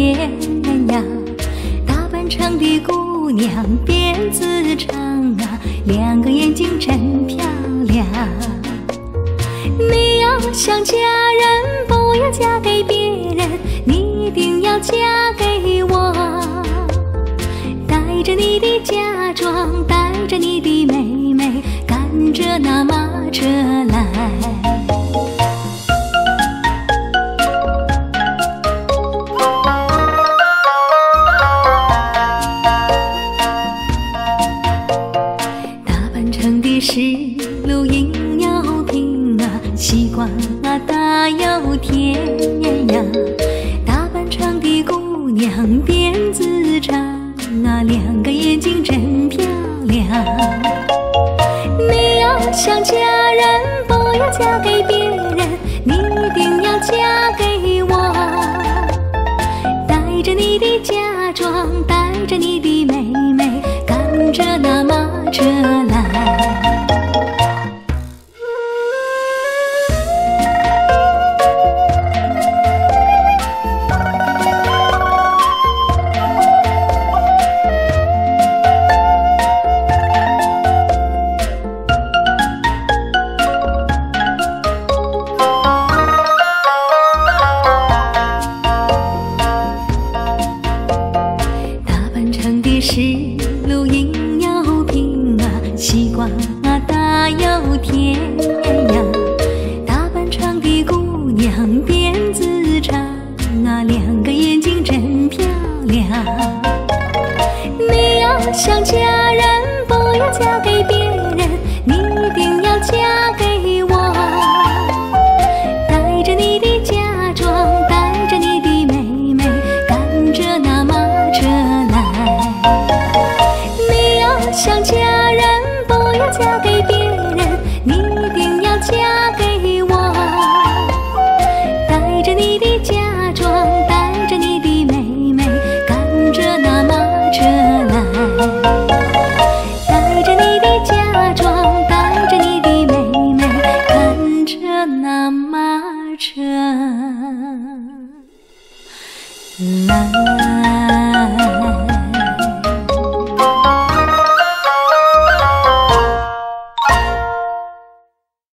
天呀。大半城的姑娘辫子长啊，两个眼睛真漂亮。你要想嫁人，不要嫁给别人，你一定要嫁给是路应又平啊，西瓜啊大又甜呀。大半场的姑娘辫子长啊，两个眼睛真漂亮。你要想嫁人，不要嫁给别人，你一定要嫁给我。带着你的嫁妆，带着你的是路硬又平啊，西瓜大又甜